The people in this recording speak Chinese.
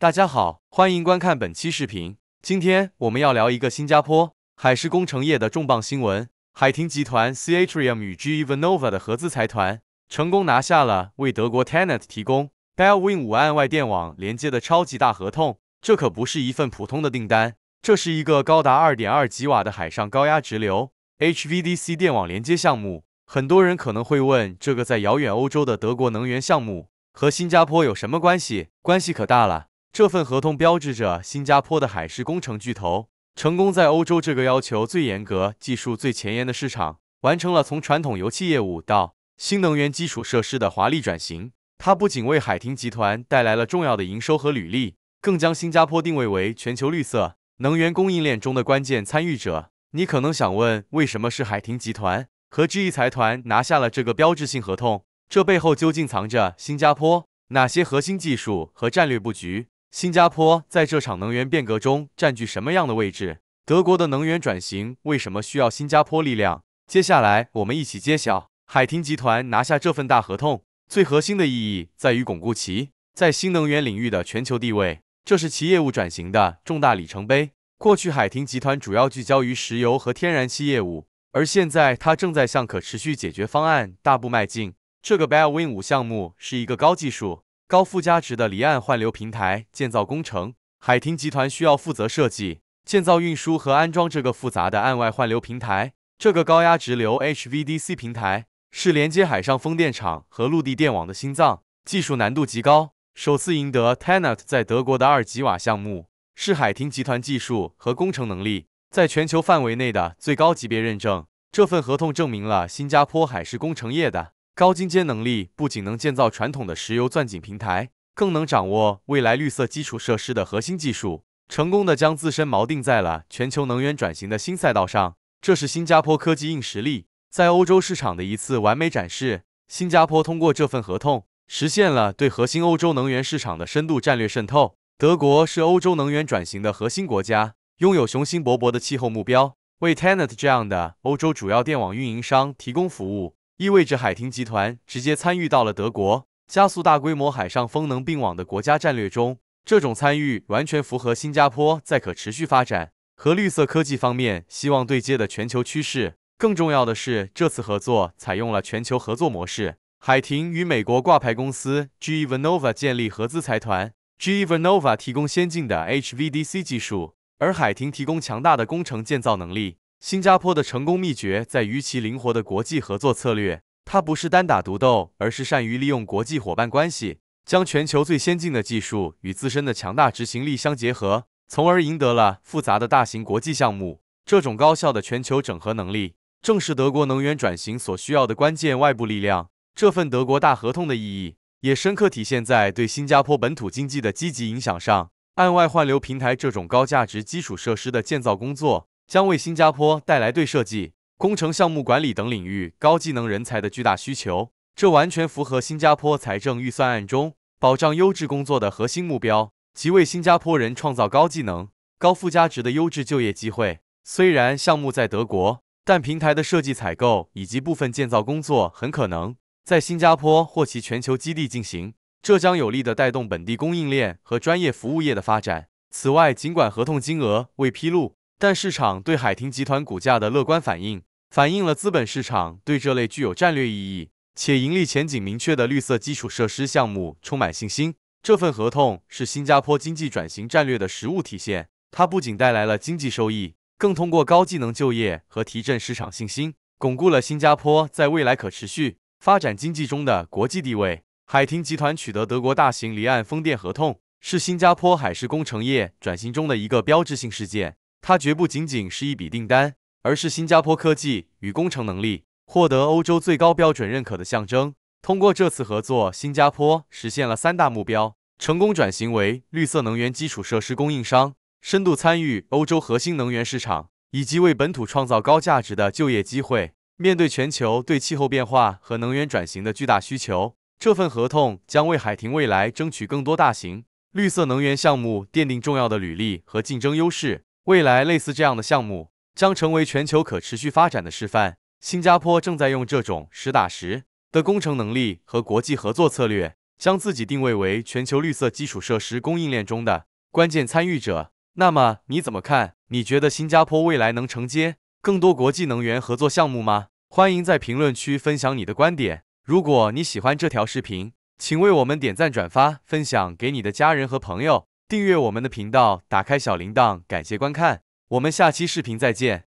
大家好，欢迎观看本期视频。今天我们要聊一个新加坡海事工程业的重磅新闻：海霆集团 Catrium 与 GE Vernova 的合资财团成功拿下了为德国 TenneT 提供 Bellwin 五岸外电网连接的超级大合同。这可不是一份普通的订单，这是一个高达二点二吉瓦的海上高压直流 HVDC 电网连接项目。很多人可能会问，这个在遥远欧洲的德国能源项目和新加坡有什么关系？关系可大了。这份合同标志着新加坡的海事工程巨头成功在欧洲这个要求最严格、技术最前沿的市场，完成了从传统油气业务到新能源基础设施的华丽转型。它不仅为海霆集团带来了重要的营收和履历，更将新加坡定位为全球绿色能源供应链中的关键参与者。你可能想问，为什么是海霆集团和 GE 财团拿下了这个标志性合同？这背后究竟藏着新加坡哪些核心技术和战略布局？新加坡在这场能源变革中占据什么样的位置？德国的能源转型为什么需要新加坡力量？接下来我们一起揭晓。海霆集团拿下这份大合同，最核心的意义在于巩固其在新能源领域的全球地位，这是其业务转型的重大里程碑。过去海霆集团主要聚焦于石油和天然气业务，而现在它正在向可持续解决方案大步迈进。这个 Bellwin 五项目是一个高技术。高附加值的离岸换流平台建造工程，海霆集团需要负责设计、建造、运输和安装这个复杂的岸外换流平台。这个高压直流 HVDC 平台是连接海上风电场和陆地电网的心脏，技术难度极高。首次赢得 TenneT 在德国的二吉瓦项目，是海霆集团技术和工程能力在全球范围内的最高级别认证。这份合同证明了新加坡海事工程业的。高精尖能力不仅能建造传统的石油钻井平台，更能掌握未来绿色基础设施的核心技术，成功的将自身锚定在了全球能源转型的新赛道上。这是新加坡科技硬实力在欧洲市场的一次完美展示。新加坡通过这份合同，实现了对核心欧洲能源市场的深度战略渗透。德国是欧洲能源转型的核心国家，拥有雄心勃勃的气候目标，为 Tenet 这样的欧洲主要电网运营商提供服务。意味着海霆集团直接参与到了德国加速大规模海上风能并网的国家战略中。这种参与完全符合新加坡在可持续发展和绿色科技方面希望对接的全球趋势。更重要的是，这次合作采用了全球合作模式。海霆与美国挂牌公司 GE Vernova 建立合资财团，GE Vernova 提供先进的 HVDC 技术，而海霆提供强大的工程建造能力。新加坡的成功秘诀在于其灵活的国际合作策略，它不是单打独斗，而是善于利用国际伙伴关系，将全球最先进的技术与自身的强大执行力相结合，从而赢得了复杂的大型国际项目。这种高效的全球整合能力，正是德国能源转型所需要的关键外部力量。这份德国大合同的意义，也深刻体现在对新加坡本土经济的积极影响上。岸外换流平台这种高价值基础设施的建造工作。将为新加坡带来对设计、工程项目管理等领域高技能人才的巨大需求，这完全符合新加坡财政预算案中保障优质工作的核心目标，即为新加坡人创造高技能、高附加值的优质就业机会。虽然项目在德国，但平台的设计、采购以及部分建造工作很可能在新加坡或其全球基地进行，这将有力地带动本地供应链和专业服务业的发展。此外，尽管合同金额未披露，但市场对海霆集团股价的乐观反应，反映了资本市场对这类具有战略意义且盈利前景明确的绿色基础设施项目充满信心。这份合同是新加坡经济转型战略的实物体现，它不仅带来了经济收益，更通过高技能就业和提振市场信心，巩固了新加坡在未来可持续发展经济中的国际地位。海霆集团取得德国大型离岸风电合同，是新加坡海事工程业转型中的一个标志性事件。它绝不仅仅是一笔订单，而是新加坡科技与工程能力获得欧洲最高标准认可的象征。通过这次合作，新加坡实现了三大目标：成功转型为绿色能源基础设施供应商，深度参与欧洲核心能源市场，以及为本土创造高价值的就业机会。面对全球对气候变化和能源转型的巨大需求，这份合同将为海婷未来争取更多大型绿色能源项目奠定重要的履历和竞争优势。未来类似这样的项目将成为全球可持续发展的示范。新加坡正在用这种实打实的工程能力和国际合作策略，将自己定位为全球绿色基础设施供应链中的关键参与者。那么你怎么看？你觉得新加坡未来能承接更多国际能源合作项目吗？欢迎在评论区分享你的观点。如果你喜欢这条视频，请为我们点赞、转发、分享给你的家人和朋友，订阅我们的频道，打开小铃铛。感谢观看，我们下期视频再见。